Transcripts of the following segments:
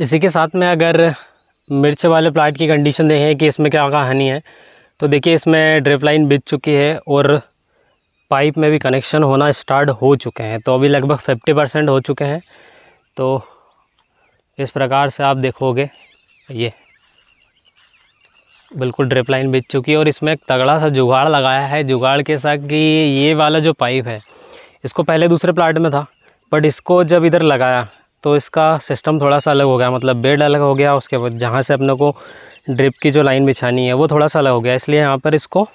इसी के साथ में अगर मिर्च वाले प्लाट की कंडीशन देखें कि इसमें क्या कहानी है तो देखिए इसमें ड्रिप लाइन बिछ चुकी है और पाइप में भी कनेक्शन होना स्टार्ट हो चुके हैं। तो अभी लगभग फिफ्टी परसेंट हो चुके हैं। तो इस प्रकार से आप देखोगे, ये बिल्कुल ड्रिप लाइन बिछ चुकी है और इसमें एक तगड़ा सा जुगाड़ लगाया है। जुगाड़ के साथ कि ये वाला जो पाइप है, इसको पहले दूसरे प्लाट में था बट इसको जब इधर लगाया तो इसका सिस्टम थोड़ा सा अलग हो गया मतलब बेड अलग हो गया, उसके बाद जहाँ से अपने को ड्रिप की जो लाइन बिछानी है, वो थोड़ा सा अलग हो गया। इसलिए यहाँ पर इसको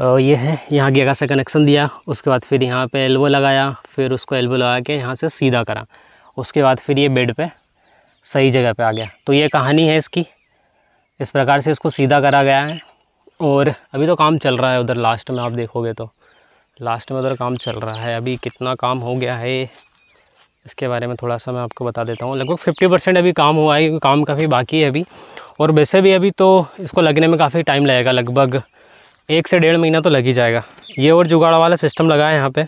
ये है, यहाँ गेगा से कनेक्शन दिया, उसके बाद फिर यहाँ पे एल्बो लगाया, फिर उसको एल्बो लगा के यहाँ से सीधा करा। उसके बाद फिर ये बेड पे सही जगह पे आ गया। तो ये कहानी है इसकी। इस प्रकार से इसको सीधा करा गया है। और अभी तो काम चल रहा है उधर लास्ट में आप देखोगे तो। लास्ट में उधर काम चल रहा है। अभी कितना काम हो गया है। इसके बारे में थोड़ा सा मैं आपको बता देता हूँ। लगभग फिफ्टी परसेंट अभी काम हुआ है, काम काफ़ी बाकी है अभी। और वैसे भी अभी तो इसको लगने में काफ़ी टाइम लगेगा, लगभग एक से डेढ़ महीना तो लग ही जाएगा। ये और जुगाड़ वाला सिस्टम लगा है यहाँ पर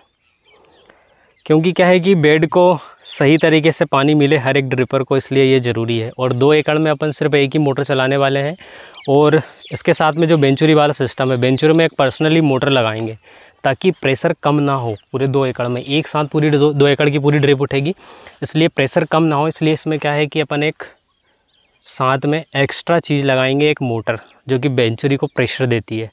क्योंकि क्या है कि बेड को सही तरीके से पानी मिले, हर एक ड्रिपर को, इसलिए ये ज़रूरी है। और दो एकड़ में अपन सिर्फ़ एक ही मोटर चलाने वाले हैं। और इसके साथ में जो बेंचुरी वाला सिस्टम है, बेंचुरी में एक पर्सनली मोटर लगाएँगे। ताकि प्रेशर कम ना हो पूरे दो एकड़ में। एक साथ पूरी दो, दो एकड़ की पूरी ड्रिप उठेगी इसलिए प्रेशर कम ना हो। इसलिए इसमें क्या है कि अपन एक साथ में एक्स्ट्रा चीज़ लगाएँगे एक मोटर जो कि बेंचुरी को प्रेशर देती है।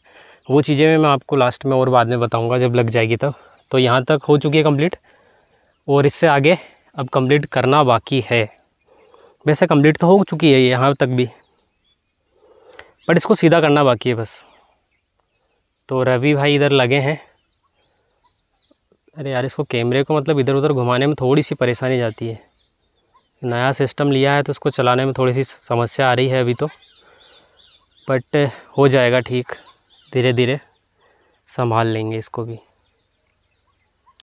वो चीज़ें मैं आपको लास्ट में और बाद में बताऊँगा जब लग जाएगी तब। तो यहाँ तक हो चुकी है कंप्लीट और इससे आगे अब कंप्लीट करना बाकी है। वैसे कंप्लीट तो हो चुकी है यहाँ तक भी बट इसको सीधा करना बाकी है बस। तो रवि भाई इधर लगे हैं। अरे यार, इसको कैमरे को मतलब इधर उधर घुमाने में थोड़ी सी परेशानी जाती है। नया सिस्टम लिया है तो उसको चलाने में थोड़ी सी समस्या आ रही है अभी तो। बट हो जाएगा ठीक धीरे धीरे संभाल लेंगे इसको भी।